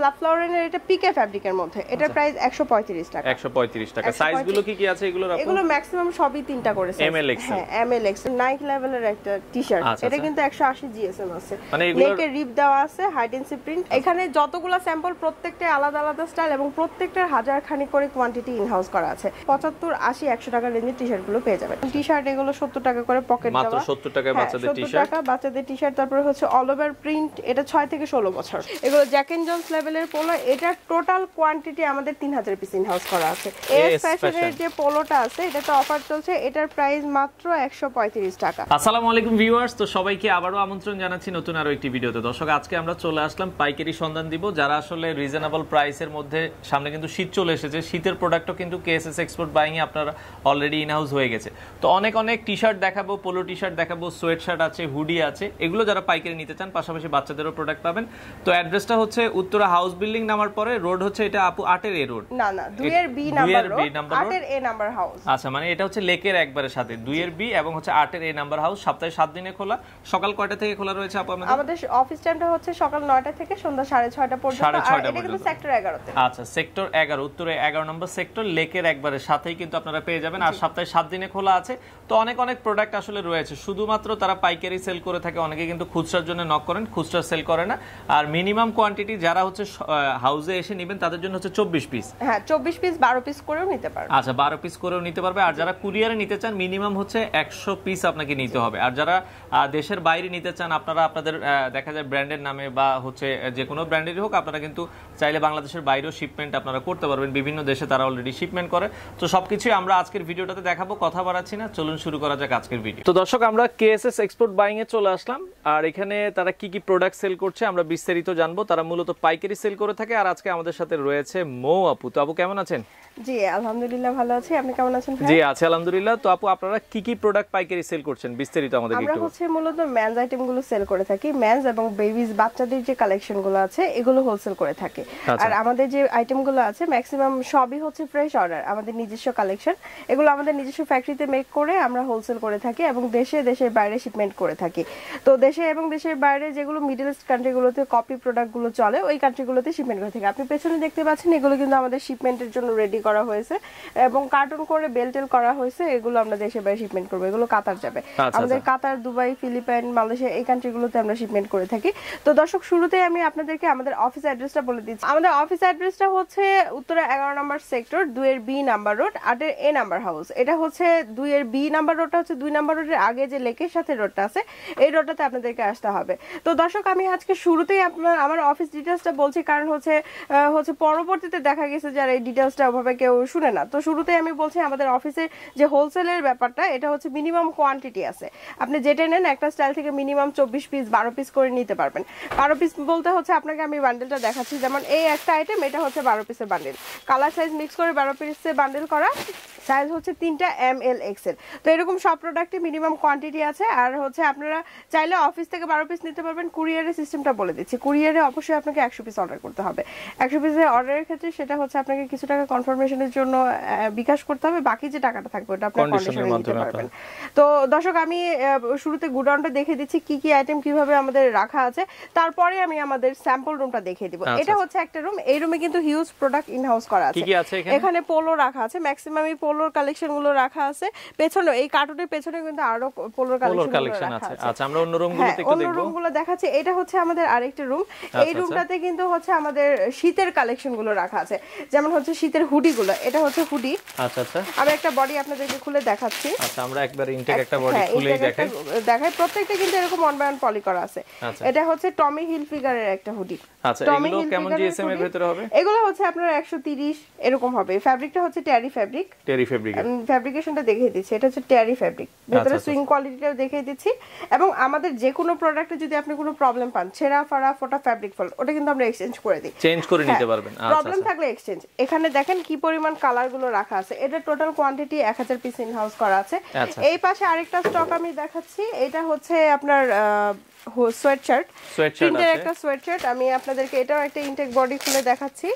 লাফ্লাওরেনের এটা পিকে ফ্যাব্রিকের মধ্যে। এটার প্রাইস 135 টাকা। 135 টাকা। সাইজগুলো কি কি আছে এগুলোর আপু এগুলো ম্যাক্সিমাম সবই তিনটা করে size। ML XL হ্যাঁ এমএল এক্স নাইক লেভেলের একটা টি-শার্ট আচ্ছা, এটা আচ্ছা। কিন্তু 180 জিএসএম আছে। মানে এগুলোর- নেকে রিপ দেওয়া আছে হাইডেন্সি প্রিন্ট এখানে যতগুলো স্যাম্পল প্রত্যেকটা আলাদা আলাদা স্টাইল এবং প্রত্যেকটার হাজার খানি করে কোয়ান্টিটি ইন হাউস করা আছে। 75 80 100 টাকা রেঞ্জের টি-শার্টগুলো পেয়ে যাবেন। টি-শার্ট এগুলো 70 টাকা করে পকেট মাত্র 70 টাকায় হ্যাঁ, বাচ্চাদের টি-শার্ট 70 টাকা বাচ্চাদের টি-শার্ট তারপরে হচ্ছে অল ওভার প্রিন্ট এটা 6 থেকে 16 বছর। এগুলো জ্যাক এন্ড জনস লেভেলের পোলো এটা টোটাল কোয়ান্টিটি আমাদের 3000 পিস ইন হাউস করা আছে। এস ফ্যাশনের যে পোলোটা আছে এটা তো অফার চলছে এটার প্রাইস মাত্র 135 টাকা। আসসালামু আলাইকুম ভিউয়ার্স তো সবাইকে আবারও আমন্ত্রণ জানাচ্ছি নতুন আরও একটি ভিডিওতে দর্শক আজকে আমরা চলে আসলাম পাইকারি সন্ধান দিব যারা আসলে রিজনেবল প্রাইসের মধ্যে সামনে কিন্তু শীত চলে এসেছে। শীতের প্রোডাক্টও কিন্তু কেএসএস এক্সপোর্ট বাইং এ আপনারা অলরেডি ইন হাউস হয়ে গেছে। তো অনেক অনেক টি শার্ট দেখাবো পোলো টি শার্ট দেখাবো সোয়েট শার্ট আছে হুডি আছে এগুলো যারা পাইকারি নিতে চান পাশাপাশি বাচ্চাদেরও প্রোডাক্ট পাবেন। তো অ্যাড্রেসটা হচ্ছে উত্তরা হাউস বিল্ডিং নামার পরে রোড হচ্ছে এটা আপু আটের এ রোড। না না দুইয়ের বি নাম্বার road? আটের এ নাম্বার হাউস। আচ্ছা মানে এটা হচ্ছে লেকের একবারে সাথে দুইয়ের বি এবং হচ্ছে আটের এ নাম্বার হাউস সপ্তাহে সাত দিনে খোলা। সকাল কয়টা থেকে খোলা রয়েছে আপু আমাদের? আমাদের অফিস টাইমটা হচ্ছে সকাল 9টা থেকে সন্ধ্যা 6:30 পর্যন্ত। আর এটা কিন্তু। সেক্টর 11 তে আচ্ছা সেক্টর এগারো উত্তরে এগারো নম্বর সেক্টর লেকের একবারে সাথেই কিন্তু আপনারা পেয়ে যাবেন। আর সপ্তাহে সাত দিনে খোলা আছে। তো অনেক অনেক প্রোডাক্ট আসলে রয়েছে। শুধুমাত্র তারা পাইকারি সেল করে থাকে অনেকে কিন্তু খুচরার জন্য নক করেন খুচরা সেল করে না। আর মিনিমাম কোয়ান্টিটি যারা হচ্ছে হাউসে এসে নেবেন তাদের জন্য হচ্ছে চব্বিশ পিস হ্যাঁ 24 পিস 12 পিস করেও নিতে পারবেন আচ্ছা বারো পিস করেও নিতে পারবে। আর যারা কুরিয়ারে নিতে চান মিনিমাম হচ্ছে একশো পিস আপনাকে নিতে হবে। আর যারা দেশের বাইরে নিতে চান আপনারা আপনাদের দেখা যায় ব্র্যান্ডের নামে বা হচ্ছে যে কোনো ব্র্যান্ডেরই হোক আপনারা কিন্তু চাইলে বাংলাদেশের বাইরেও শিপমেন্ট আপনারা করতে পারবেন। বিভিন্ন দেশে তারা অলরেডি শিপমেন্ট করে। তো সবকিছুই আমরা আজকের ভিডিওটাতে দেখাবো কথা বাড়াচ্ছি না। চলুন শুরু করা যাক আজকের ভিডিও তো দর্শক আমরা কেএসএস এক্সপোর্ট বাইং এ চলে আসলাম। আর এখানে তারা কি কি প্রোডাক্ট সেল করছে আমরা বিস্তারিত জানব। তারা মূলত পাইকারি সেল করে থাকে আর আজকে আমাদের সাথে রয়েছে মৌ আপু। তো আপু কেমন আছেন? জি আলহামদুলিল্লাহ ভালো আছি। আপনি কেমন আছেন জি আছে আলহামদুলিল্লাহ। তো আপু আপনারা কি কি প্রোডাক্ট পাইকারি সেল করছেন? বিস্তারিত আমাদেরকে আমরা হচ্ছে মূলত ম্যানস আইটেমগুলো সেল করে থাকি। ম্যানস এবং বেবিজ বাচ্চাদের যে কালেকশনগুলো আছে এগুলো হোলসেল করে থাকি। আচ্ছা। আর আমাদের যে আইটেমগুলো আছে ম্যাক্সিমাম সবই হচ্ছে ফ্রেশ অর্ডার আমাদের নিজস্ব কালেকশন এগুলো আমাদের নিজস্ব ফ্যাক্টরিতে মেক করে আমরা হোলসেল করে থাকি এবং দেশে দেশের বাইরে শিপমেন্ট করে থাকি। তো দেশে এবং দেশের বাইরে যেগুলো মিডল ইস্ট কান্ট্রিগুলোতে কপি প্রোডাক্টগুলো চলে ওই কান্ট্রিগুলোতে শিপমেন্ট করে থাকি। আপনি পেছনে দেখতে পাচ্ছেন এগুলো কিন্তু আমাদের শিপমেন্টের জন্য রেডি করা হয়েছে এবং কার্টুন করে বেলটেল করা হয়েছে এগুলো আমরা দেশের বাইরে শিপমেন্ট করব। এগুলো কাতার যাবে। আচ্ছা, আমাদের আচ্ছা। কাতার দুবাই ফিলিপাইন মালয়েশিয়া এই কান্ট্রিগুলোতে আমরা শিপমেন্ট করে থাকি। তো দর্শক শুরুতে আমি আপনাদেরকে আমাদের অফিস অ্যাড্রেসটা বলে দিচ্ছি। আমাদের অফিস অ্যাড্রেসটা হচ্ছে উত্তরা এগারো নম্বর সেক্টর দুইয়ের বি নাম্বার রোড আটের এ নাম্বার হাউস এটা হচ্ছে দুইয়ের বি নাম্বার রোডটা হচ্ছে দুই নাম্বার রোডের আগে যে লেকের সাথে রোডটা আছে এই রোডটাতে আপনাদেরকে আসতে হবে। তো দর্শক আমি আজকে শুরুতেই আপনার আমার অফিস ডিটেলসটা বলছি কারণ হচ্ছে হচ্ছে পরবর্তীতে দেখা গেছে যারা এই ডিটেলসটা ওভাবে কেউ শুনে না। তো শুরুতে আমি বলছি আমাদের অফিসের যে হোলসেলের ব্যাপারটা, এটা হচ্ছে মিনিমাম কোয়ান্টিটি আছে। আপনি যেটা নেন, একটা স্টাইল থেকে মিনিমাম চব্বিশ পিস বারো পিস করে নিতে পারবেন। বারো পিস বলতে হচ্ছে আপনাকে আমি বান্ডেলটা দেখাচ্ছি। যেমন এই একটা আইটেম এটা হচ্ছে বারো পিসের বান্ডেল কালার সাইজ মিক্স করে বারো পিসের বান্ডেল করা। সাইজ হচ্ছে তিনটা এম এল এক্সেল তো এরকম সব প্রোডাক্টে মিনিমাম কোয়ান্টিটি আছে। আর হচ্ছে আপনারা চাইলে অফিস থেকে বারো পিস নিতে পারবেন। কুরিয়ারের সিস্টেমটা বলে দিচ্ছি। কুরিয়ারে অবশ্যই আপনাকে একশো পিস অর্ডার করতে হবে। একশো পিসের অর্ডারের ক্ষেত্রে সেটা হচ্ছে আপনাকে কিছু টাকা কনফার্মেশনের জন্য বিকাশ করতে হবে। বাকি যে টাকাটা থাকবে ওটা আপনার কন্ডিশনে নিতে পারবেন। তো দর্শক আমি শুরুতে গুডাউনটা দেখে দিচ্ছি কি কি আইটেম কীভাবে আমাদের রাখা আছে। তারপরে আমি আমাদের স্যাম্পল রুমটা দেখিয়ে দিব। আচ্ছা, এটা আচ্ছা। হচ্ছে একটা রুম এই রুমে কিন্তু হিউজ প্রোডাক্ট ইন হাউস করা আছে। এখানে? পোলো রাখা আছে। ম্যাক্সিমাম এই পোলোর কালেকশনগুলো রাখা আছে। পেছনে এই কার্টুনের পেছনে কিন্তু আরও পোলোর কালেকশন আছে। আচ্ছা আমরা অন্য রুম হ্যাঁ গুলোতে একটু অন্য দেখব। রুমগুলো দেখাচ্ছে। এটা হচ্ছে আমাদের আরেকটা রুম এই আচ্ছা। রুমটাতে কিন্তু হচ্ছে আমাদের শীতের কালেকশনগুলো রাখা আছে। যেমন হচ্ছে শীতের হুডি গুলো। এটা হচ্ছে হুডি আচ্ছা আচ্ছা। আমি একটা বডি আপনাদেরকে খুলে দেখাচ্ছি। আচ্ছা আমরা একবার ইনটেক একটা বডি হ্যাঁ, খুলেই দেখাই। দেখাই। প্রত্যেকটা কিন্তু এরকম ওয়ান বাই ওয়ান পলি করা আছে। আচ্ছা। এটা হচ্ছে টমি হিল ফিগারের একটা হুডি আচ্ছা টমি এগুলো হিল কেমন জিএসএম এর ভিতরে হবে? এগুলো হচ্ছে আপনার 130 এরকম হবে। ফ্যাব্রিকটা হচ্ছে ট্যারি ফ্যাব্রিক টেরি ফেব্রিক ফ্যাব্রিকেশনটা দেখিয়ে দিচ্ছি। এটা হচ্ছে ট্যারি ফ্যাব্রিক ভেতরে আচ্ছা। সুইং কোয়ালিটিটাও দেখিয়ে দিচ্ছি। এবং আমাদের যে কোনো প্রোডাক্টে যদি আপনি কোনো প্রবলেম পান ছেঁড়া ফাড়া ফোটা ফ্যাব্রিক ফল ওটা কিন্তু আমরা এক্সচেঞ্জ করে দিই। চেঞ্জ করে নিতে হ্যাঁ, পারবেন। আচ্ছা প্রবলেম থাকলে এক্সচেঞ্জ এখানে দেখেন কি পরিমাণ কালারগুলো রাখা আছে। এটা টোটাল কোয়ান্টিটি এক হাজার পিস ইন হাউস করা আছে। আচ্ছা। এই পাশে আরেকটা স্টক আমি দেখাচ্ছি। এটা হচ্ছে আপনার সোয়েট শার্ট প্রিন্টের একটা সোয়েট শার্ট আমি আপনাদেরকে এটাও একটা ইনটেক বডি খুলে দেখাচ্ছি।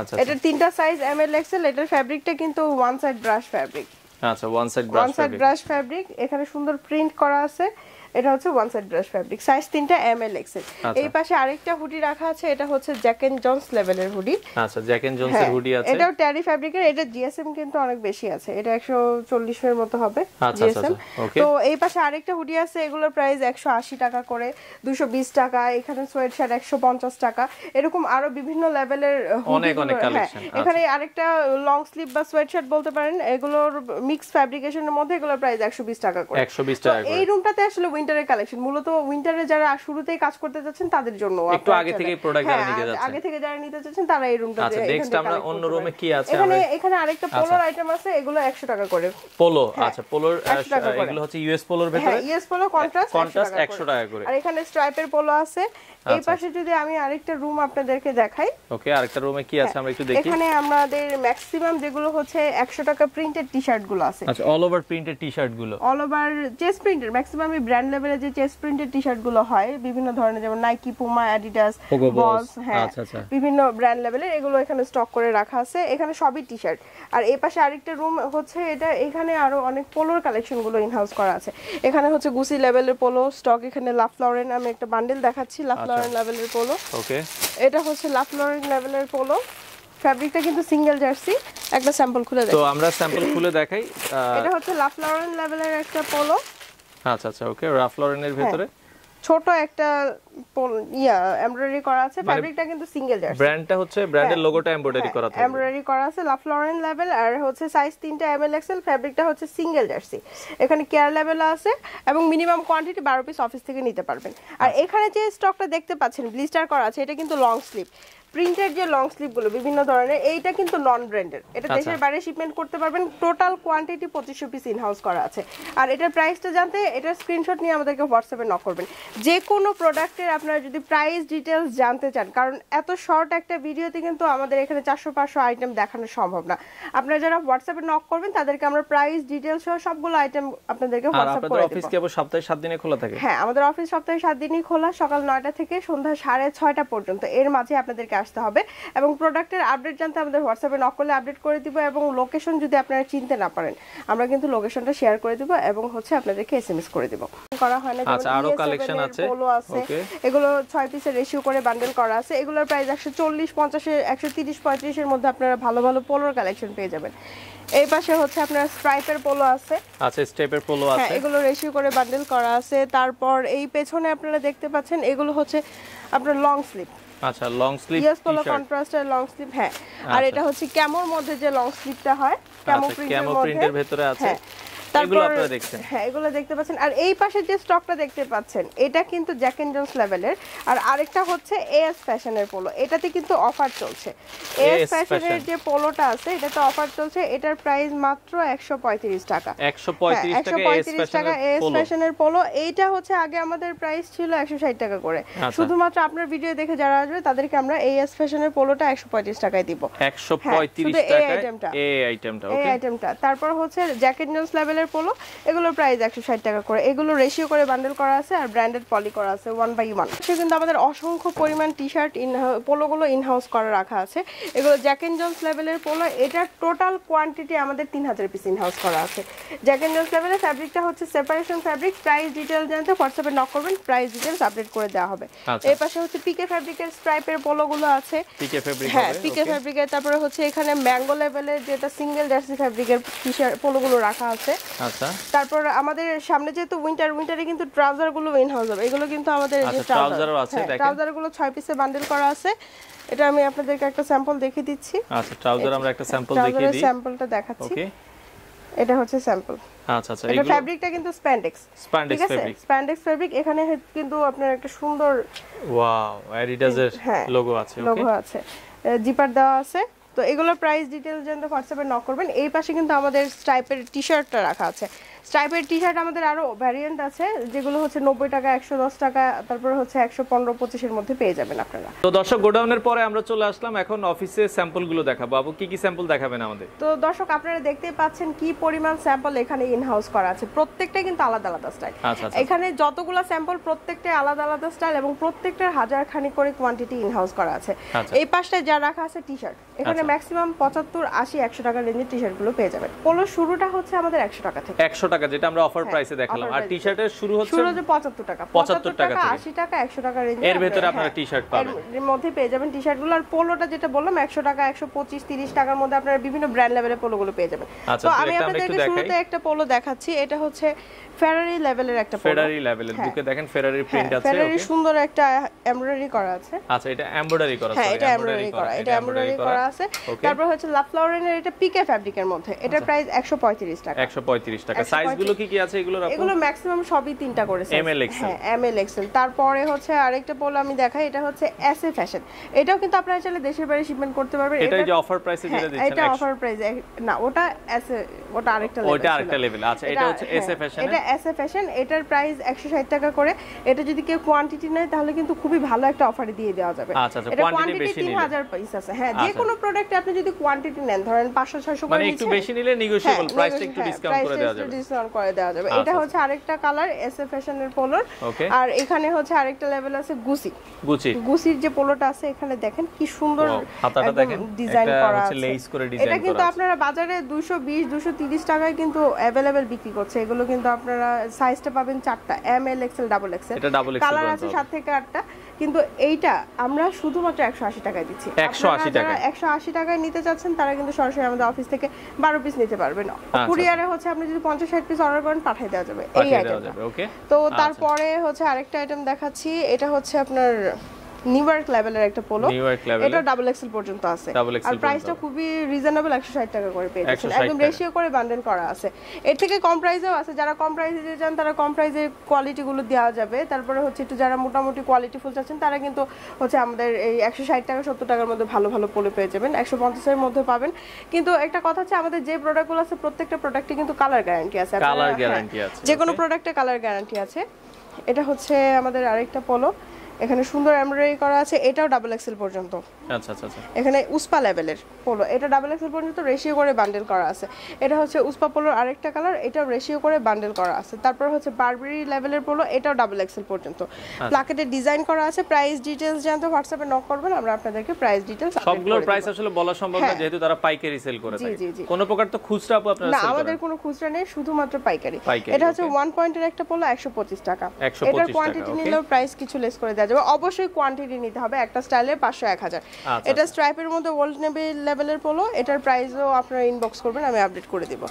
আচ্ছা এটার তিনটা সাইজ এম এল এক্সেল এটার ফ্যাব্রিকটা কিন্তু ওয়ান সাইড ব্রাশ ফ্যাব্রিক আচ্ছা one side one brush side brush fabric এখানে সুন্দর প্রিন্ট করা আছে। এটা হচ্ছে one side brush fabric size তিনটা এম এল এক্সেল আচ্ছা। এই পাশে আরেকটা হুডি রাখা আছে এটা হচ্ছে জ্যাক এন্ড জনস লেভেলের হুডি আচ্ছা জ্যাক এন্ড জোনসের হুডি আছে। হ্যাঁ, এটাও ট্যারি ফ্যাব্রিকের এটা জিএসএম কিন্তু অনেক বেশি আছে এটা একশো চল্লিশের মতো হবে আচ্ছা, জিএসএম আচ্ছা, তো এই পাশে আরেকটা হুডি আছে এগুলোর প্রাইস একশো আশি টাকা করে দুশো বিশ টাকা এখানে সোয়েট শার্ট একশো পঞ্চাশ টাকা এরকম আরও বিভিন্ন লেভেলের অনেক অনেক collection, আচ্ছা। এখানে আরেকটা লং স্লিভ বা সোয়েট শার্ট বলতে পারেন এগুলোর মিক্স ফ্যাব্রিকেশনের মধ্যে এগুলোর প্রাইস একশো বিশ টাকা করে। একশো বিশ তো টাকা করে। এই রুমটাতে আসলে উইন্টারের কালেকশন মূলত উইন্টারে যারা শুরুতেই কাজ করতে যাচ্ছেন তাদের জন্য একটু আগে। থেকেই product যারা হ্যাঁ, নিতে যাচ্ছেন। আগে থেকে যারা নিতে চাচ্ছেন তারা এই রুমটা আচ্ছা নেক্সট আমরা অন্য রুমে কি আছে এখানে এখানে আরেকটা পোলোর আইটেম আছে এগুলো 100 টাকা করে। পোলো আচ্ছা পোলোর 100 টাকা করে। এগুলো হচ্ছে ইউএস পোলোর হ্যাঁ ভেতরে? ইয়েস পোলো কন্ট্রাস্ট কন্ট্রাস্ট 100 টাকা করে। আর এখানে স্ট্রাইপের পোলো আছে। এই আচ্ছা। পাশে যদি আমি আরেকটা রুম আপনাদেরকে দেখাই। ওকে আরেকটা রুমে কি আছে আমরা একটু দেখি? এখানে আমাদের ম্যাক্সিমাম যেগুলো হচ্ছে 100 টাকা প্রিন্টেড টি-শার্টগুলো আছে। আচ্ছা অল ওভার প্রিন্টেড টি শার্টগুলো অল ওভার চেস্ট প্রিন্টের ম্যাক্সিমাম ব্র্যান্ড লেভেলে যে চেস্ট প্রিন্টেড টি-শার্টগুলো হয় বিভিন্ন ধরনের যেমন নাইকি পুমা অ্যাডিডাস বস হ্যাঁ আচ্ছা, আচ্ছা। বিভিন্ন ব্র্যান্ড লেভেলের এগুলো এখানে স্টক করে রাখা আছে। এখানে সবই টি-শার্ট আর এই পাশে আরেকটা রুম হচ্ছে এটা এখানে আরও অনেক পোলোর কালেকশনগুলো ইনহাউস করা আছে। এখানে হচ্ছে গুসি লেভেলের পোলো স্টক এখানে লাফ লরেন আমি একটা বান্ডেল দেখাচ্ছি লাফ। লরেন লেভেলের পোলো ওকে এটা হচ্ছে লাফ লরেন লেভেলের পোলো ফ্যাব্রিকটা কিন্তু সিঙ্গেল জার্সি একটা স্যাম্পল খুলে তো আমরা স্যাম্পল খুলে দেখাই এটা হচ্ছে লাফ লরেন লেভেলের একটা পোলো আচ্ছা আচ্ছা ওকে রাফ লরেনের ভেতরে? ছোট একটা ইয়া এমব্রয়ডারি করা আছে মানে ফ্যাব্রিকটা কিন্তু সিঙ্গেল জার্সি ব্র্যান্ডটা হচ্ছে ব্র্যান্ডের হ্যাঁ। লোগোটা এমব্রয়ডারি করা এমব্রয়ডারি করা আছে লাফ লরেন লেভেল আর হচ্ছে সাইজ তিনটা এম এল এক্সেল ফ্যাব্রিকটা হচ্ছে সিঙ্গেল জার্সি এখানে কেয়ার লেভেল আছে এবং মিনিমাম কোয়ান্টিটি বারো পিস অফিস থেকে নিতে পারবেন। আর আচ্ছা। এখানে যে স্টকটা দেখতে পাচ্ছেন ব্লিস্টার করা আছে এটা কিন্তু লং স্লিভ প্রিন্টের যে লং স্লিভগুলো বিভিন্ন ধরনের এইটা কিন্তু নন ব্র্যান্ডের এটা আচ্ছা। দেশের বাইরে শিপমেন্ট করতে পারবেন। টোটাল কোয়ান্টিটি পঁচিশশো পিস ইনহাউস করা আছে। আর এটার প্রাইসটা জানতে এটার স্ক্রিনশট নিয়ে আমাদেরকে হোয়াটসঅ্যাপে নক করবেন। যে কোনো প্রোডাক্টের আপনারা যদি প্রাইস ডিটেলস জানতে চান কারণ এত শর্ট একটা ভিডিওতে কিন্তু আমাদের এখানে চারশো পাঁচশো আইটেম দেখানো সম্ভব না। আপনারা যারা হোয়াটসঅ্যাপে নক করবেন তাদেরকে আমরা প্রাইস ডিটেলস সহ সবগুলো আইটেম আপনাদেরকে হোয়াটসঅ্যাপ করে অফিস কি সপ্তাহে সাত দিনে খোলা থাকে? হ্যাঁ আমাদের অফিস সপ্তাহে সাত দিনই খোলা সকাল নয়টা থেকে সন্ধ্যা সাড়ে ছয়টা পর্যন্ত। এর মাঝে আপনাদেরকে আসতে হবে এবং প্রোডাক্টের আপডেট জানতে আমাদের হোয়াটসঅ্যাপে নক করলে আপডেট করে দিব এবং লোকেশন যদি আপনারা চিনতে না পারেন আমরা কিন্তু লোকেশনটা শেয়ার করে দিব এবং হচ্ছে আপনাদেরকে এসএমএস করে দিব। করা হয় না আচ্ছা, আরও collection আছে। আছে এগুলো ছয় পিসের রেশিও করে বান্ডেল করা আছে। এগুলোর প্রাইস একশো চল্লিশ পঞ্চাশের একশো তিরিশ পঁয়ত্রিশের মধ্যে আপনারা ভালো ভালো পোলোর কালেকশন পেয়ে যাবেন। এই পাশে হচ্ছে আপনার স্ট্রাইপের পোলো আছে। আচ্ছা স্টেপের পোলো আছে হ্যাঁ আছে। এগুলো রেশিও করে বান্ডেল করা আছে। তারপর এই পেছনে আপনারা দেখতে পাচ্ছেন এগুলো হচ্ছে আপনার লং স্লিভ আচ্ছা লং স্লিভ ইয়েস কলার কন্ট্রাস্টের লং স্লিভ হ্যাঁ। আর আচ্ছা। এটা হচ্ছে ক্যামোর মধ্যে যে লং স্লিভটা হয় ক্যামো প্রিন্টের মধ্যে ক্যামো প্রিন্টের ভেতরে আছে। হ্যাঁ। তারপর হ্যাঁ এগুলো দেখতে পাচ্ছেন। আর এই পাশে যে স্টকটা দেখতে পাচ্ছেন এটা কিন্তু জ্যাক এন্ড জোন্স লেভেলের আর আরেকটা হচ্ছে এএস ফ্যাশনের পোলো এটাতে কিন্তু অফার চলছে। এএস ফ্যাশনের যে পোলোটা আছে এটাতে অফার চলছে। এটার প্রাইস মাত্র একশো পঁয়ত্রিশ টাকা। একশো পঁয়ত্রিশ হ্যাঁ, টাকা এস 135 টাকা ফ্যাশনের ফ্যাশনের পোলো এইটা হচ্ছে আগে আমাদের প্রাইস ছিল একশো ষাট টাকা করে। আচ্ছা। শুধুমাত্র আপনার ভিডিও দেখে যারা আসবে তাদেরকে আমরা এই এস ফ্যাশনের পোলোটা একশো পঁয়ত্রিশ টাকায় দিব। এই আইটেমটা। এই আইটেমটা এই আইটেমটা তারপর হচ্ছে জোন্স লেভেলের পোলো এগুলোর প্রাইস একশো ষাট টাকা করে। এগুলো রেশিও করে বান্ডেল করা আছে আর ব্র্যান্ডেড পলি করা আছে ওয়ান বাই ওয়ান সে কিন্তু আমাদের অসংখ্য পরিমাণ টি শার্ট ইন পোলোগুলো ইনহাউস করা রাখা আছে। এগুলো জ্যাকেন জোন্স লেভেলের পোলো এটার টোটাল কোয়ান্টিটি আমাদের তিন হাজার পিস ইনহাউস করা আছে। জ্যাকেন জোন্স লেভেলের ফ্যাব্রিকটা হচ্ছে সেপারেশন ফ্যাব্রিক প্রাইস ডিটেল জানতে হোয়াটসঅ্যাপে নক করবেন প্রাইস ডিটেলস আপডেট করে দেওয়া হবে। এর পাশে হচ্ছে পিকে ফ্যাব্রিকের স্ট্রাইপের পোলোগুলো আছে। পিকে ফেব্রিক হ্যাঁ পিকে ফ্যাব্রিকের তারপরে হচ্ছে এখানে ম্যাঙ্গো লেভেলের যেটা সিঙ্গেল জার্সি ফ্যাব্রিকের টি শার্ট পোলোগুলো রাখা আছে। আচ্ছা। তারপর আমাদের সামনে যেহেতু উইন্টার উইন্টারে কিন্তু ট্রাউজারগুলো ইন হাউস হবে এগুলো কিন্তু আমাদের এই যে আছে, ট্রাউজারগুলো ছয় পিসে বান্ডেল করা আছে। এটা আমি আপনাদেরকে একটা স্যাম্পল দেখিয়ে দিচ্ছি। আচ্ছা ট্রাউজার আমরা একটা স্যাম্পল দেখিয়ে দিই। স্যাম্পলটা দেখাচ্ছি। ওকে এটা হচ্ছে স্যাম্পল আচ্ছা আচ্ছা এটা ফ্যাব্রিকটা কিন্তু স্প্যান্ডেক্স আছে? fabric। স্প্যান্ডেক্স ফ্যাব্রিক এখানে কিন্তু আপনার একটা সুন্দর ওয়াও অ্যাডিডাসের লোগো আছে ওকে লোগো আছে। জিপার দেওয়া আছে। তো এগুলোর প্রাইস ডিটেলস জানতে হোয়াটসঅ্যাপে নক করবেন। এই পাশে কিন্তু আমাদের স্ট্রাইপের টি শার্টটা রাখা আছে। স্ট্রাইপের টি শার্ট আমাদের আরও ভ্যারিয়েন্ট আছে যেগুলো হচ্ছে নব্বই টাকা একশো দশ টাকা তারপর হচ্ছে একশো পনেরো পঁচিশের মধ্যে পেয়ে যাবেন আপনারা। তো দর্শক গোডাউনের পরে আমরা চলে আসলাম এখন অফিসে স্যাম্পলগুলো দেখাবো। আপু কি কি স্যাম্পল দেখাবেন আমাদের? তো দর্শক আপনারা দেখতেই পাচ্ছেন কি পরিমাণ স্যাম্পল এখানে ইন হাউস করা আছে। প্রত্যেকটা কিন্তু আলাদা আলাদা স্টাইল আচ্ছা আচ্ছা। এখানে যতগুলো স্যাম্পল প্রত্যেকটাই আলাদা আলাদা স্টাইল এবং প্রত্যেকটার হাজার খানি করে কোয়ান্টিটি ইন হাউস করা আছে। আচ্ছা। এই পাশটায় যা রাখা আছে টি শার্ট এখানে। ম্যাক্সিমাম পঁচাত্তর আশি একশো টাকা রেঞ্জের টি শার্টগুলো পেয়ে যাবেন। পোলোর শুরুটা হচ্ছে আমাদের একশো টাকা থেকে। একশো টাকা যেটা আমরা অফার প্রাইসে দেখালাম। আর টি শার্টের শুরু হচ্ছে শুরু হচ্ছে পঁচাত্তর টাকা। 75 পঁচাত্তর টাকা টাকা থেকে। আশি টাকা একশো টাকা রেঞ্জে এর ভেতরে আপনারা টি-শার্ট পাবেন। এর মধ্যে পেয়ে যাবেন টি শার্টগুলো। আর পোলোটা যেটা বললাম একশো টাকা একশো পঁচিশ তিরিশ টাকার মধ্যে আপনারা বিভিন্ন ব্র্যান্ড লেভেলের পোলো গুলো পেয়ে যাবেন। আচ্ছা, তো আমি আপনাদেরকে শুরুতে একটা পোলো দেখাচ্ছি। এটা হচ্ছে ফেরারি লেভেলের একটা পোলো। ফেরারি লেভেলের হ্যাঁ। বুকে দেখেন ফেরারি প্রিন্ট আছে ফেরারি সুন্দর একটা এমব্রয়ডারি করা আছে। আচ্ছা এটা এমব্রয়ডারি করা হ্যাঁ sorry, এটা এমব্রয়ডারি করা এটা এমব্রয়ডারি করা আছে। তারপর হচ্ছে লাভ ফ্লাওয়ারের এটা পিকে ফ্যাব্রিকের মধ্যে। এটা প্রাইস 135 টাকা। 135 টাকা 135 সাইজগুলো কি কি আছে এগুলোর আপু? এগুলো ম্যাক্সিমাম সবই তিনটা করে size। ML XL হ্যাঁ এমএল এক্সেল তারপরে হচ্ছে আরেকটা পোলো আমি দেখাই এটা হচ্ছে এসএ ফ্যাশন এটাও কিন্তু আপনারা চাইলে দেশের বাইরে শিপমেন্ট করতে পারবেন। এটা যে অফার প্রাইসে হ্যাঁ, যেটা দিচ্ছেন এটা অফার প্রাইস না ওটা এসএ ওটা আরেকটা ওইটা ছিল। আরেকটা লেভেল আচ্ছা এটা হচ্ছে হ্যাঁ, এসএ ফ্যাশন এটা এসএ ফ্যাশন এটার প্রাইস 160 টাকা করে। এটা যদি কেউ কোয়ান্টিটি নেয় তাহলে কিন্তু খুবই ভালো একটা অফারে দিয়ে দেওয়া যাবে। আচ্ছা, আচ্ছা, এটা কোয়ান্টিটি বেশি নিলে। 3000 পিস আছে। হ্যাঁ যে। কোনো প্রোডাক্টে আপনি যদি কোয়ান্টিটি নেন ধরেন 500 600 করে মানে একটু বেশি নিলে নেগোশিয়েবল প্রাইসটা একটু ডিসকাউন্ট করে দেওয়া যাবে। ডিসকাউন্ট করে দেওয়া যাবে আচ্ছা, এটা আচ্ছা। হচ্ছে আরেকটা কালার এসএ ফ্যাশনের পোলোর ওকে আর এখানে হচ্ছে আরেকটা লেভেল আছে গুসি গুচি গুসির যে পোলোটা আছে এখানে দেখেন কি সুন্দর Wow, হাতাটা দেখেন, ডিজাইন একটা করা হচ্ছে আছে lace করে design এটা কিন্তু করা আছে। আপনারা বাজারে 220 230 টাকায় কিন্তু अवेलेबल বিক্রি করছে এগুলো কিন্তু আপনারা সাইজটা পাবেন চারটা M L XL double XL এটা double XL কালার পর্যন্ত আছে হবে। সাত থেকে আটটা কিন্তু এইটা আমরা শুধুমাত্র 180 টাকায় দিচ্ছি। একশো আশি টাকা একশো আশি টাকায় নিতে চাচ্ছেন তারা কিন্তু সরাসরি আমাদের অফিস থেকে 12 পিস নিতে পারবেন। কুরিয়ারে হচ্ছে আপনি যদি 50 60 পিস অর্ডার করেন পাঠিয়ে দেওয়া যাবে। এই আইটেমটা তো তারপরে হচ্ছে আরেকটা আইটেম দেখাচ্ছি। এটা হচ্ছে আপনার নিউইয়র্ক লেভেলের একটা পোলো এটা ডাবল এক্সেল পর্যন্ত আছে। আর প্রাইসটা। খুবই রিজনেবল 160 টাকা করে পেয়ে যাচ্ছেন একদম রেশিও করে বান্ডেল করা আছে। এর থেকে কম প্রাইসেও আছে। যারা কম প্রাইসে যে চান তারা কম প্রাইসে কোয়ালিটি গুলো দেওয়া যাবে। তারপরে হচ্ছে একটু যারা মোটামুটি কোয়ালিটি ফুল চাচ্ছেন তারা কিন্তু হচ্ছে আমাদের এই 160 টাকা 70 টাকার মধ্যে ভালো ভালো পোলো পেয়ে যাবেন। 150 এর মধ্যে পাবেন। কিন্তু একটা কথা হচ্ছে আমাদের যে প্রোডাক্টগুলো আছে প্রত্যেকটা প্রোডাক্টে কিন্তু কালার গ্যারান্টি আছে। Colour হ্যাঁ, আছে, যে কোনো প্রোডাক্টে কালার গ্যারান্টি আছে। এটা হচ্ছে আমাদের আরেকটা পোলো এখানে সুন্দর এমব্রয়ডারি করা আছে এটাও ডাবল এক্সেল পর্যন্ত। আচ্ছা আচ্ছা আচ্ছা। এখানে উসপা লেভেলের পোলো এটা ডাবল এক্সেল পর্যন্ত রেশিও করে বান্ডেল করা আছে। এটা হচ্ছে উসপা পোলোর আরেকটা কালার এটাও রেশিও করে বান্ডেল করা আছে। তারপর হচ্ছে বারবেরি লেভেলের পোলো এটাও ডাবল এক্সেল পর্যন্ত। আচ্ছা। প্লাকেটের ডিজাইন করা আছে প্রাইস ডিটেলস জানতে হোয়াটসঅ্যাপে নক করবেন আমরা আপনাদেরকে প্রাইস ডিটেলস সবগুলোর প্রাইস আসলে বলা সম্ভব না হ্যাঁ। যেহেতু তারা পাইকারি সেল করে থাকে। কোনো প্রকার তো খুচরা আপু আপনারা না আমাদের কোনো খুচরা নেই শুধুমাত্র পাইকারি। এটা হচ্ছে okay. ওয়ান পয়েন্টের একটা পোলো একশো পঁচিশ টাকা। এটার কোয়ান্টিটি. নিলেও প্রাইস কিছু লেস করে দেওয়া যাবে। অবশ্যই কোয়ান্টিটি নিতে হবে। একটা স্টাইলের পাঁচশো এক হাজার। আচ্ছা, এটা স্ট্রাইপের মধ্যে ওল্ড নেভি লেভেলের পোলো এটার প্রাইসও আপনারা ইনবক্স করবেন আমি আপডেট করে দিব।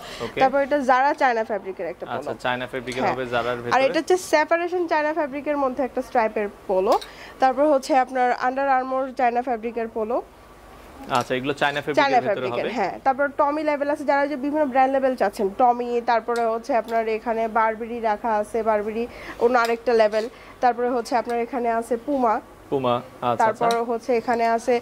তারপর এটা যারা চায়না ফ্যাব্রিকের একটা পোলো আচ্ছা চায়না ফ্যাব্রিকের। হবে জারার আর এটা হচ্ছে সেপারেশন চায়না ফ্যাব্রিকের মধ্যে একটা স্ট্রাইপের পোলো তারপর হচ্ছে আপনার আন্ডার আর্মোর চায়না ফ্যাব্রিকের পোলো আচ্ছা এগুলো চায়না ফেব্রিকের ভিতরে হবে? হ্যাঁ। তারপর টমি লেভেল আছে যারা যে বিভিন্ন ব্র্যান্ড লেভেল চাচ্ছেন। টমি তারপরে হচ্ছে আপনার এখানে বারবেরি রাখা আছে বারবেরি অন্য আরেকটা লেভেল তারপরে হচ্ছে আপনার এখানে আছে পুমা পুমা আচ্ছা আচ্ছা। তারপর হচ্ছে এখানে আছে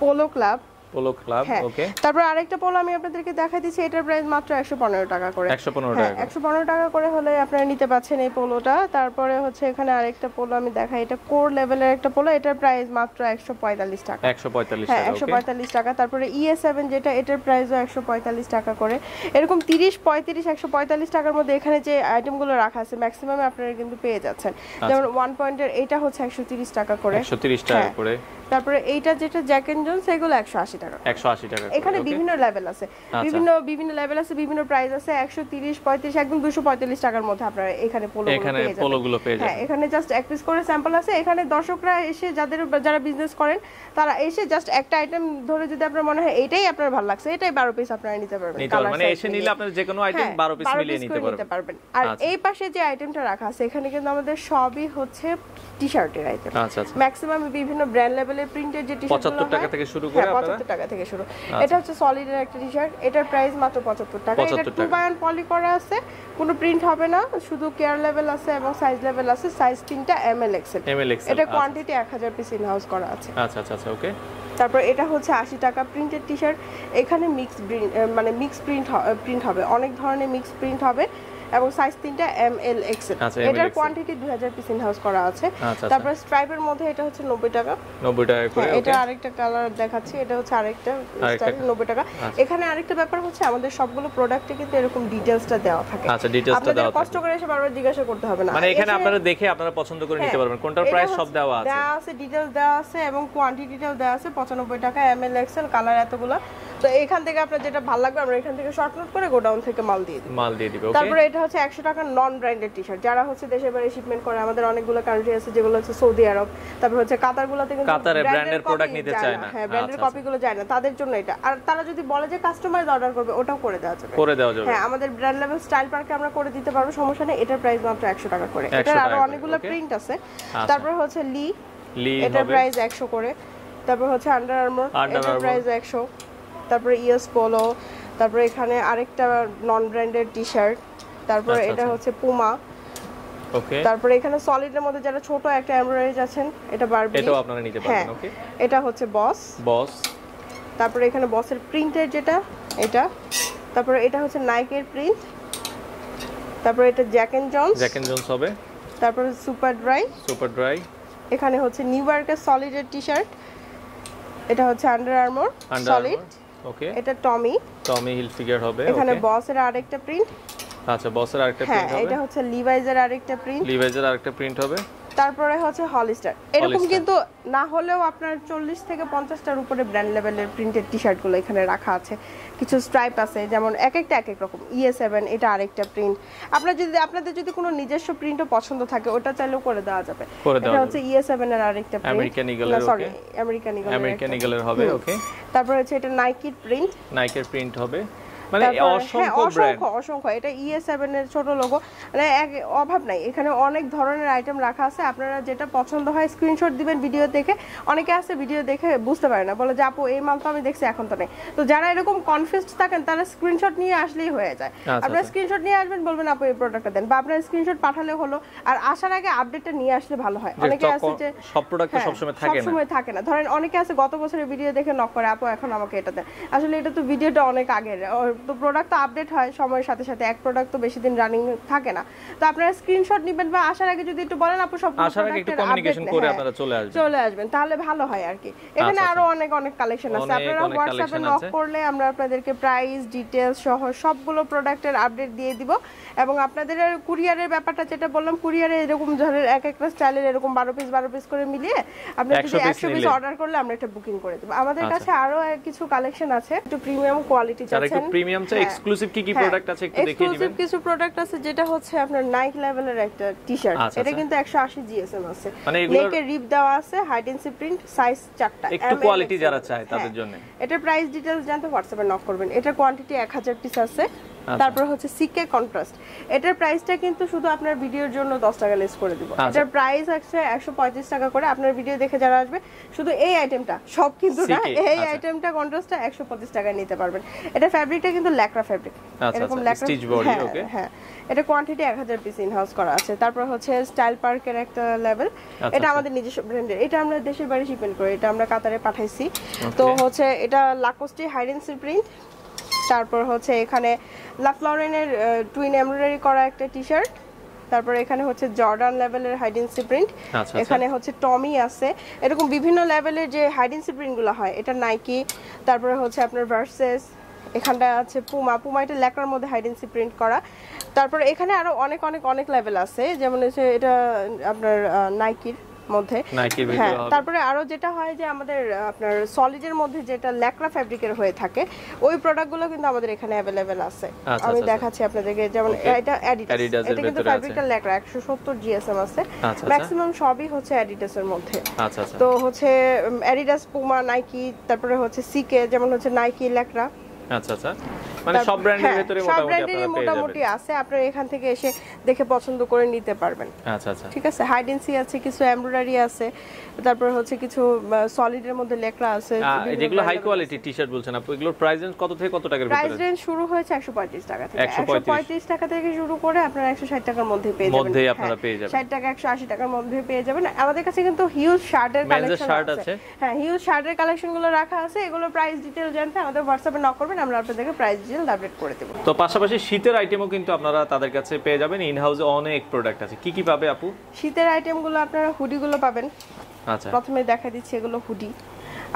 পোলো ক্লাব পোলো ক্লাব হ্যাঁ। ওকে তারপর আরেকটা পোলো আমি আপনাদেরকে দেখাই দিচ্ছি এটার প্রাইস মাত্র একশো পনেরো টাকা করে। 115 হ্যাঁ টাকা একশো পনেরো টাকা করে হলে আপনারা নিতে পাচ্ছেন এই পোলোটা তারপরে হচ্ছে এখানে আরেকটা পোলো আমি দেখাই এটা কোর লেভেলের একটা পোলো এটার প্রাইস মাত্র একশো পঁয়তাল্লিশ টাকা। 145 হ্যাঁ টাকা একশো ওকে পঁয়তাল্লিশ টাকা। তারপরে ইএ সেভেন যেটা এটার প্রাইসও একশো পঁয়তাল্লিশ টাকা করে। এরকম তিরিশ পঁয়ত্রিশ একশো পঁয়তাল্লিশ টাকার মধ্যে এখানে যে আইটেমগুলো রাখা আছে ম্যাক্সিমাম আপনারা কিন্তু পেয়ে যাচ্ছেন। আচ্ছা। যেমন ওয়ান পয়েন্টের এটা হচ্ছে একশো তিরিশ টাকা করে। 130 টাকা হ্যাঁ। করে। তারপরে এইটা যেটা জ্যাক এন্ড জোন্স এগুলো একশো আশি টাকা। 180 টাকা এখানে বিভিন্ন লেভেল আছে। বিভিন্ন বিভিন্ন লেভেল আছে বিভিন্ন প্রাইস আছে একশো তিরিশ পঁয়ত্রিশ একদম দুশো পঁয়তাল্লিশ টাকার মধ্যে আপনারা এখানে পোলো এখানে পেয়ে যাবেন। হ্যাঁ এখানে জাস্ট এক পিস করে স্যাম্পল আছে। এখানে দর্শকরা এসে যাদের যারা বিজনেস করেন তারা এসে জাস্ট একটা আইটেম ধরে যদি আপনার মনে হয় এটাই আপনার ভালো লাগছে এটাই বারো পিস আপনারা নিতে পারবেন নিতে পারবেন। মানে এসে নিলে আপনার যে কোনো আইটেম হ্যাঁ, 12 পিস মিলিয়ে নিতে পারবেন। আর আচ্ছা। এই পাশে যে আইটেমটা রাখা আছে এখানে কিন্তু আমাদের সবই হচ্ছে টি শার্টের আইটেম আচ্ছা আচ্ছা। ম্যাক্সিমাম বিভিন্ন ব্র্যান্ড লেভেলের প্রিন্টের যে টি 75 টাকা থেকে শুরু করে আপনারা? আচ্ছা। টাকা থেকে শুরু। এটা হচ্ছে সলিডের একটা টি শার্ট এটার প্রাইস মাত্র পঁচাত্তর টাকা। এটা টু। বাই পলি করা আছে। কোনো প্রিন্ট হবে না। শুধু কেয়ার লেভেল আছে এবং সাইজ লেভেল আছে। সাইজ তিনটা M L XL M L এটা এক্সেল কোয়ান্টিটি এক হাজার পিস ইন হাউস করা আছে। আচ্ছা আচ্ছা আচ্ছা ওকে তারপর এটা হচ্ছে আশি টাকা প্রিন্টেড টি শার্ট এখানে মিক্স মানে মিক্স প্রিন্ট প্রিন্ট হবে। অনেক ধরনের মিক্স প্রিন্ট হবে। এবং সাইজ তিনটা এম এল এক্সেল আচ্ছা, এটার কোয়ান্টিটি দুই হাজার পিস ইন হাউস করা আছে। আচ্ছা, আচ্ছা। তারপর স্ট্রাইপের মধ্যে এটা হচ্ছে নব্বই টাকা। 90 টাকা করে হ্যাঁ, এটা আরেকটা কালার দেখাচ্ছি এটা হচ্ছে আরেকটা স্টাইল নব্বই টাকা। এখানে আরেকটা ব্যাপার হচ্ছে আমাদের সবগুলো প্রোডাক্টে কিন্তু এরকম ডিটেলসটা দেওয়া থাকে। আচ্ছা, details টা আপনাদের দেওয়া কষ্ট করে এসে বারবার জিজ্ঞাসা করতে হবে না। মানে এখানে আপনারা দেখে আপনারা পছন্দ করে নিতে হ্যাঁ, পারবেন। কোনটার প্রাইস সব দেওয়া আছে? দেওয়া আছে ডিটেলস দেওয়া আছে এবং কোয়ান্টিটিটাও দেওয়া আছে পঁচানব্বই টাকা এম এল এক্সেল কালার এতগুলো। তো এখান থেকে আপনার যেটা ভালো লাগবে আমরা এখান থেকে শর্ট নোট করে গোডাউন থেকে মাল দিয়ে দিই মাল দিয়ে দিবে ওকে তারপরে এটা হচ্ছে একশো টাকার নন ব্র্যান্ডেড টি শার্ট যারা হচ্ছে দেশের বাইরে শিপমেন্ট করে আমাদের অনেকগুলো কান্ট্রি আছে যেগুলো হচ্ছে সৌদি আরব তারপর হচ্ছে কাতার গুলোতে কিন্তু কাতারে copy product নিতে চায় না। হ্যাঁ ব্র্যান্ডের আচ্ছা, কপি গুলো যায় না তাদের জন্য এটা। আর তারা যদি বলে যে কাস্টমাইজ অর্ডার করবে ওটাও করে দেওয়া যাবে। করে দেওয়া যাবে। হ্যাঁ আমাদের ব্র্যান্ড লেভেল স্টাইল পার্কে আমরা করে দিতে পারব সমস্যা নেই এটার প্রাইস মাত্র একশো টাকা করে। এটার আরও অনেকগুলো প্রিন্ট আছে। আচ্ছা। তারপর হচ্ছে লি লি এটার প্রাইস একশো করে। তারপর হচ্ছে আন্ডার আর্মার এটার প্রাইস একশো। তারপরে ইয়েস পোলো তারপরে এখানে আরেকটা নন ব্র্যান্ডেড টি শার্ট তারপরে এটা আচ্ছা। হচ্ছে পুমা ওকে। তারপরে এখানে সলিডের মধ্যে যারা ছোট একটা এমব্রয়ডারি আছেন এটা বারবি এটাও আপনারা নিতে হ্যাঁ। পারবেন ওকে। এটা হচ্ছে বস বস তারপরে এখানে বসের প্রিন্টের যেটা এটা। তারপরে এটা হচ্ছে নাইকের প্রিন্ট তারপরে এটা Jack and Jones Jack and Jones হবে। তারপরে সুপার ড্রাই সুপার ড্রাই এখানে হচ্ছে নিউ ইয়র্কের সলিডের টি শার্ট এটা হচ্ছে আন্ডার আর্মোর সলিড ওকে এটা টমি টমি হিল ফিগার হবে এখানে? বসের আরেকটা প্রিন্ট আচ্ছা বসের আরেকটা হ্যাঁ প্রিন্ট হবে। এটা হচ্ছে লিভাইজের আরেকটা প্রিন্ট লিভাইজের আরেকটা প্রিন্ট হবে। তারপরে হচ্ছে হলিস্টার এরকম কিন্তু না হলেও আপনার চল্লিশ থেকে পঞ্চাশটার উপরে ব্র্যান্ড লেভেলের প্রিন্টেড টি শার্টগুলো এখানে রাখা আছে। কিছু স্ট্রাইপ আছে যেমন এক একটা এক এক রকম। ইয়ে সেভেন এটা আরেকটা প্রিন্ট আপনার যদি আপনাদের যদি কোনো নিজস্ব প্রিন্টও পছন্দ থাকে ওটা চাইলেও করে দেওয়া যাবে। এটা হচ্ছে ইয়ে সেভেন এর আরেকটা Eagle এর, সরি? আমেরিকান ইগল আমেরিকান ইগলের হবে ওকে তারপর হচ্ছে এটা নাইকির প্রিন্ট নাইকের প্রিন্ট হবে। মানে হ্যাঁ, অসংখ্য ব্র্যান্ড অসংখ্য অসংখ্য। এটা ইএ সেভেন এর ছোট লোগো মানে এক অভাব নাই। এখানে অনেক ধরনের আইটেম রাখা আছে। আপনারা যেটা পছন্দ হয় স্ক্রিনশট দিবেন ভিডিও দেখে। অনেকে আছে ভিডিও দেখে বুঝতে পারে না। বলে যে আপু এই মাল তো আমি দেখছি এখন তো নেই। তো যারা এরকম কনফিউজড থাকেন তারা স্ক্রিনশট নিয়ে আসলেই হয়ে যায়। আচ্ছা, আপনারা আচ্ছা। স্ক্রিনশট নিয়ে আসবেন বলবেন আপু এই প্রোডাক্টটা দেন। বা আপনার স্ক্রিনশট পাঠালে হলো। আর আসার আগে আপডেটটা নিয়ে আসলে ভালো হয়। অনেকে আছে যে সব প্রোডাক্ট হ্যাঁ, সবসময় থাকে না। সবসময় থাকে না। ধরেন অনেকে আছে গত বছরের ভিডিও দেখে নক করে আপু এখন আমাকে এটা দেন। আসলে এটা তো ভিডিওটা অনেক আগের। তো প্রোডাক্ট তো আপডেট হয় সময়ের সাথে সাথে। এক প্রোডাক্ট তো বেশি দিন রানিং থাকে না। তো আপনারা স্ক্রিনশট নেবেন বা আসার আগে যদি একটু বলেন আপু সব আসার আগে একটু কমিউনিকেশন করে আপনারা চলে আসবেন। চলে আসবেন তাহলে ভালো হয় আর কি। এখানে আচ্ছা, আরও অনেক অনেক কালেকশন আছে। আপনারা হোয়াটসঅ্যাপে নক করলে আমরা আপনাদেরকে প্রাইস ডিটেলস সহ সবগুলো প্রোডাক্টের আপডেট দিয়ে দিব। এবং আপনাদের কুরিয়ারের ব্যাপারটা যেটা বললাম কুরিয়ারে এরকম ধরনের এক একটা স্টাইলের এরকম বারো পিস বারো পিস করে মিলিয়ে আপনি যদি piece একশো পিস অর্ডার করলে আমরা একটা বুকিং করে দেবো। আমাদের আচ্ছা। কাছে আরও কিছু কালেকশন আছে একটু প্রিমিয়াম কোয়ালিটি চাচ্ছেন প্রিমিয়াম চাই হ্যাঁ। এক্সক্লুসিভ কি কি হ্যাঁ, প্রোডাক্ট আছে একটু দেখিয়ে দিবেন এক্সক্লুসিভ কিছু প্রোডাক্ট আছে যেটা হচ্ছে আপনার নাইক লেভেলের একটা টি শার্ট আচ্ছা, এটা আচ্ছা। কিন্তু একশো আশি জিএসএম আছে মানে এগুলোর- নেকের রিপ দেওয়া আছে হাইডেন্সি প্রিন্ট সাইজ চারটা একটু কোয়ালিটি যারা চায় তাদের হ্যাঁ। জন্য এটা প্রাইস ডিটেইলস জানতে হোয়াটসঅ্যাপে নক করবেন এটা কোয়ান্টিটি এক হাজার পিস আছে। তারপর হচ্ছে সিকে কন্ট্রাস্ট এটার প্রাইসটা কিন্তু শুধু আপনার ভিডিওর জন্য দশ টাকা লেস করে দিব। আচ্ছা। এটার প্রাইস আছে একশো পঁয়ত্রিশ টাকা করে। আপনার ভিডিও দেখে যারা আসবে শুধু এই আইটেমটা সব কিন্তু না এই আচ্ছা। আইটেমটা কন্ট্রাস্টটা একশো পঁচিশ টাকায় নিতে পারবেন। এটা ফ্যাব্রিকটা কিন্তু ল্যাকড়া ফ্যাব্রিক আচ্ছা, এরকম আচ্ছা, ল্যাকড়া stitch body, হ্যাঁ, এটা কোয়ান্টিটি এক হাজার পিস ইন হাউস করা আছে। তারপর হচ্ছে স্টাইল পার্কের একটা লেভেল এটা আচ্ছা। আমাদের নিজস্ব ব্র্যান্ডের এটা আমরা দেশের বাইরে শিপমেন্ট করি এটা আমরা কাতারে পাঠাইছি। তো হচ্ছে এটা লাকোস্টি হাইডেন্সি প্রিন্ট তারপর হচ্ছে এখানে লাফলরেনের টুইন এমব্রয়ডারি করা একটা টি শার্ট তারপর এখানে হচ্ছে জর্ডান লেভেলের হাইডেন্সি প্রিন্ট এখানে হচ্ছে টমি আছে। এরকম বিভিন্ন লেভেলের যে হাইডেন্সি প্রিন্টগুলো হয় এটা নাইকি তারপরে হচ্ছে আপনার ভার্সেস এখানটা আছে পুমা পুমা এটা লেখার মধ্যে হাইডেন্সি প্রিন্ট করা। তারপর এখানে আরও অনেক অনেক অনেক লেভেল আছে যেমন হচ্ছে এটা আপনার নাইকির মধ্যে। হ্যাঁ তারপরে আরও যেটা হয় যে আমাদের আপনার সলিডের মধ্যে যেটা ল্যাকড়া ফ্যাব্রিকের হয়ে থাকে ওই প্রোডাক্টগুলো কিন্তু আমাদের এখানে অ্যাভেলেবেল আছে। আচ্ছা, আমি আচ্ছা। দেখাচ্ছি আপনাদেরকে যেমন এটা অ্যাডিডাস এটা কিন্তু। ফ্যাব্রিকটা ল্যাকড়া 170 জিএসএম আছে। আচ্ছা, আচ্ছা। ম্যাক্সিমাম সবই হচ্ছে অ্যাডিডাসের মধ্যে। আচ্ছা আচ্ছা। তো হচ্ছে অ্যাডিডাস পুমা নাইকি তারপরে হচ্ছে সিকে যেমন হচ্ছে নাইকি ল্যাকড়া। আচ্ছা আচ্ছা। মানে সব ব্র্যান্ডের হ্যাঁ, ভেতরে সব মোটামুটি ব্র্যান্ডেরই মোটামুটি আছে আপনারা এখান থেকে এসে দেখে পছন্দ করে নিতে পারবেন। আচ্ছা আচ্ছা। ঠিক আছে হাইডেন্সি আছে কিছু এমব্রয়ডারি আছে তারপর হচ্ছে কিছু সলিডের মধ্যে লেখা আছে যেগুলো হাই কোয়ালিটি টি শার্ট বলছেন আপু এগুলোর প্রাইস রেঞ্জ কত থেকে কত টাকার প্রাইস রেঞ্জ শুরু হয়েছে একশো পঁয়ত্রিশ টাকা থেকে। 135 টাকা থেকে শুরু করে আপনারা একশো ষাট টাকার মধ্যে পেয়ে যাবেন। মধ্যেই আপনারা পেয়ে যাবেন। ষাট টাকা একশো আশি টাকার মধ্যে পেয়ে যাবেন। আমাদের কাছে কিন্তু হিউজ শার্টের কালেকশন আছে? হ্যাঁ হিউজ শার্টের কালেকশনগুলো রাখা আছে। এগুলো প্রাইস ডিটেল জানতে আমাদের হোয়াটসঅ্যাপে নক করবেন আমরা আপনাদেরকে প্রাইস ডিটেল আপডেট করে দেবো। তো পাশাপাশি শীতের আইটেমও কিন্তু আপনারা তাদের কাছে পেয়ে যাবেন। ইন হাউসে অনেক প্রোডাক্ট আছে। কি কি পাবে আপু? শীতের আইটেমগুলো আপনারা হুডিগুলো পাবেন। আচ্ছা। প্রথমে দেখা দিচ্ছি এগুলো হুডি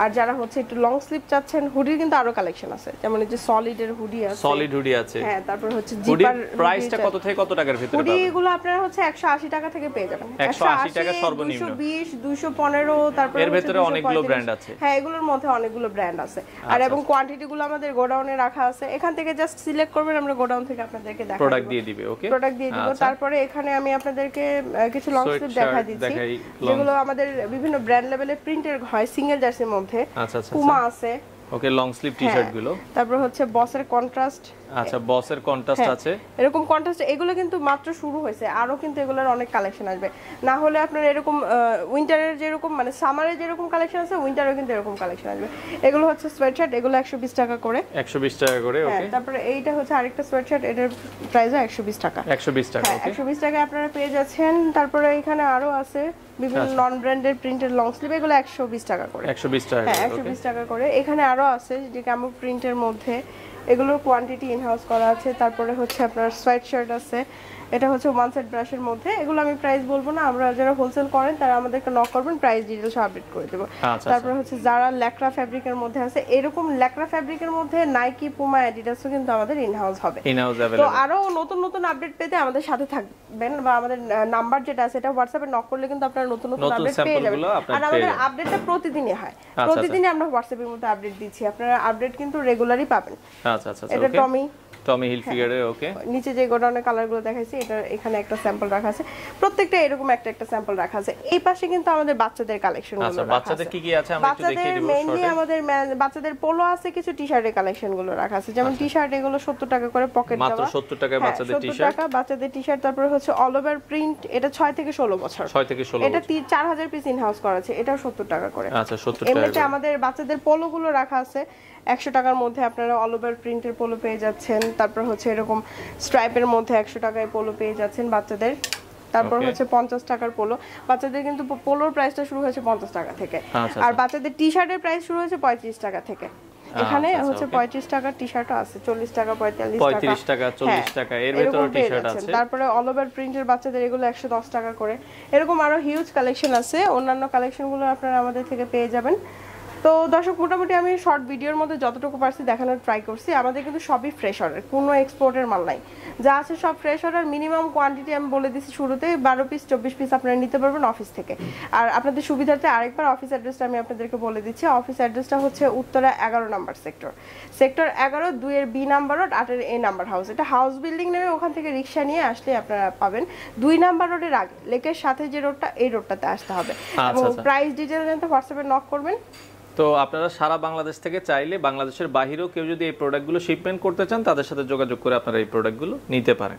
আর যারা হচ্ছে একটু লং স্লিভ চাচ্ছেন হুডির কিন্তু আরও কালেকশন আছে। যেমন এই যে সলিডের হুডি আছে। সলিড হুডি আছে। হ্যাঁ তারপর হচ্ছে জিপার প্রাইসটা কত থেকে কত টাকার ভিতরে হুডি পাবেন? গুলো আপনারা হচ্ছে একশো আশি টাকা থেকে পেয়ে যাবেন। 180 টাকা সর্বনিম্ন। দুশো বিশ দুশো পনেরো তারপর এর ভেতরে অনেকগুলো brand আছে। হ্যাঁ এগুলোর মধ্যে অনেকগুলো ব্র্যান্ড আছে। আর এবং কোয়ান্টিটি গুলো আমাদের গোডাউনে রাখা আছে। এখান থেকে জাস্ট সিলেক্ট করবেন আমরা গোডাউন থেকে আপনাদেরকে দেখাবো প্রোডাক্ট দিয়ে দিবে ওকে প্রোডাক্ট দিয়ে দিব। তারপরে এখানে আমি আপনাদেরকে কিছু লং স্লিভ দেখা দিচ্ছি। যেগুলো আমাদের বিভিন্ন ব্র্যান্ড লেভেলে প্রিন্টের হয় সিঙ্গেল জার্সির মধ্যে। আচ্ছা আচ্ছা পুমা আছে। ওকে লং স্লিভ টি শার্টগুলো। তারপর হচ্ছে বসের কন্ট্রাস্ট আচ্ছা বসের কন্ট্রাস্ট আছে। এরকম কন্ট্রাস্ট এগুলো কিন্তু মাত্র শুরু হয়েছে। আরও কিন্তু এগুলোর অনেক কালেকশন আসবে। না হলে আপনার এরকম উইন্টারের যেরকম মানে সামারের যেরকম কালেকশন আছে উইন্টারেও কিন্তু এরকম কালেকশন আসবে। এগুলো হচ্ছে সোয়েটশার্ট এগুলো একশো বিশ টাকা করে। 120 টাকা করে হ্যাঁ ওকে তারপরে এইটা হচ্ছে আরেকটা সোয়েটশার্ট এটার প্রাইসও একশো বিশ টাকা। 120 টাকা হ্যাঁ ওকে একশো বিশ টাকায় আপনারা পেয়ে যাচ্ছেন। তারপরে এখানে আরও আছে বিভিন্ন। নন ব্র্যান্ডের প্রিন্টের লং স্লিভ এগুলো একশো বিশ টাকা করে। 120 টাকা হ্যাঁ করে একশো ওকে বিশ টাকা করে। এখানে আরও আছে যে ক্যামো প্রিন্টের মধ্যে এগুলোর কোয়ান্টিটি ইনহাউস করা আছে। তারপরে হচ্ছে আপনার সোয়েট শার্ট আছে। এটা হচ্ছে ওয়ান সেট ব্রাশের মধ্যে। এগুলো আমি প্রাইস বলব না আমরা যারা হোলসেল করেন তারা আমাদের নক করবেন প্রাইস ডিটেলস আপডেট করে দেবো। তারপর হচ্ছে যারা ল্যাকরা ফ্যাব্রিকের মধ্যে আছে। এরকম ল্যাকরা ফ্যাব্রিকের মধ্যে নাইকি পুমা অ্যাডিডাসও কিন্তু আমাদের ইনহাউস হবে। তো আরও নতুন নতুন আপডেট পেতে আমাদের সাথে থাকবেন বা আমাদের নাম্বার যেটা আছে এটা হোয়াটসঅ্যাপে নক করলে কিন্তু আপনারা নতুন নতুন আপডেট পেয়ে যাবেন। আর আমাদের আপডেটটা প্রতিদিনই হয়। প্রতিদিনই আমরা হোয়াটসঅ্যাপের মধ্যে আপডেট দিচ্ছি। আপনারা আপডেট কিন্তু রেগুলারই পাবেন। আচ্ছা আচ্ছা এটা টমি টমি হিল ফিগারে ওকে নিচে যে গোডাউনের কালারগুলো দেখাইছি এটা এখানে একটা স্যাম্পল রাখা আছে। প্রত্যেকটা এরকম একটা একটা স্যাম্পল রাখা আছে। এই পাশে কিন্তু আমাদের বাচ্চাদের কালেকশন আচ্ছা গুলো বাচ্চাদের আছে। কি কি আছে? আমরা একটু দেখিয়ে বাচ্চাদের দিব মেইনলি আমাদের বাচ্চাদের পোলো আছে কিছু টি শার্টের কালেকশনগুলো রাখা আছে। যেমন টি শার্ট এগুলো সত্তর টাকা করে পকেট মাত্র দেওয়া। 70 টাকায় হ্যাঁ, বাচ্চাদের টি-শার্ট টাকা বাচ্চাদের টি শার্ট তারপরে হচ্ছে অল ওভার প্রিন্ট এটা ছয় থেকে ষোলো বছর। 6 থেকে 16 এটা তি- চার হাজার পিস ইন হাউস করা আছে এটাও সত্তর টাকা করে। আচ্ছা 70 টাকা এমনিতে আমাদের বাচ্চাদের পোলো গুলো রাখা আছে। একশো টাকার মধ্যে আপনারা অল ওভার প্রিন্টের পোলো পেয়ে যাচ্ছেন। তারপর হচ্ছে এরকম স্ট্রাইপের মধ্যে একশো টাকায় পোলো পেয়ে যাচ্ছেন বাচ্চাদের। তারপর হচ্ছে পঞ্চাশ টাকার পোলো বাচ্চাদের কিন্তু পোলোর প্রাইসটা শুরু হয়েছে পঞ্চাশ টাকা থেকে। আচ্ছা, আর আচ্ছা। বাচ্চাদের টি শার্টের প্রাইস শুরু হয়েছে পঁয়ত্রিশ টাকা থেকে। এখানে আচ্ছা, হচ্ছে okay. পঁয়ত্রিশ টাকার টি শার্টও আছে চল্লিশ টাকা পঁয়তাল্লিশ 35 টাকা, 40 হ্যাঁ, টাকা, এর এরকম ভেতরেও পেয়ে টি-শার্ট আছে। তারপরে অল ওভার প্রিন্টের বাচ্চাদের এগুলো একশো দশ টাকা করে। এরকম আরও হিউজ কালেকশন আছে। অন্যান্য কালেকশনগুলো আপনারা আমাদের থেকে পেয়ে যাবেন। তো দর্শক মোটামুটি আমি শর্ট ভিডিওর মধ্যে যতটুকু পারছি দেখানোর ট্রাই করছি। আমাদের কিন্তু সবই ফ্রেশ অর্ডার কোনো এক্সপোর্টের মাল নাই। যা আছে সব ফ্রেশ অর্ডার মিনিমাম কোয়ান্টিটি আমি বলে দিচ্ছি শুরুতে বারো পিস চব্বিশ পিস আপনারা নিতে পারবেন অফিস থেকে। আর আপনাদের সুবিধার্থে আরেকবার অফিস অ্যাড্রেসটা আমি আপনাদেরকে বলে দিচ্ছি। অফিস অ্যাড্রেসটা হচ্ছে উত্তরা এগারো নাম্বার সেক্টর সেক্টর এগারো দুইয়ের বি নাম্বার রোড আটের এ নাম্বার হাউস এটা হাউস বিল্ডিং নেমে ওখান থেকে রিক্সা নিয়ে আসলে আপনারা পাবেন। দুই নাম্বার রোডের আগে লেকের সাথে যে রোডটা এই রোডটাতে আসতে হবে। এবং আচ্ছা। প্রাইস ডিটেল জানতে হোয়াটসঅ্যাপে নক করবেন। তো আপনারা সারা বাংলাদেশ থেকে চাইলে বাংলাদেশের বাহিরেও কেউ যদি এই প্রোডাক্টগুলো শিপমেন্ট করতে চান, তাদের সাথে যোগাযোগ করে আপনারা এই প্রোডাক্টগুলো নিতে পারেন।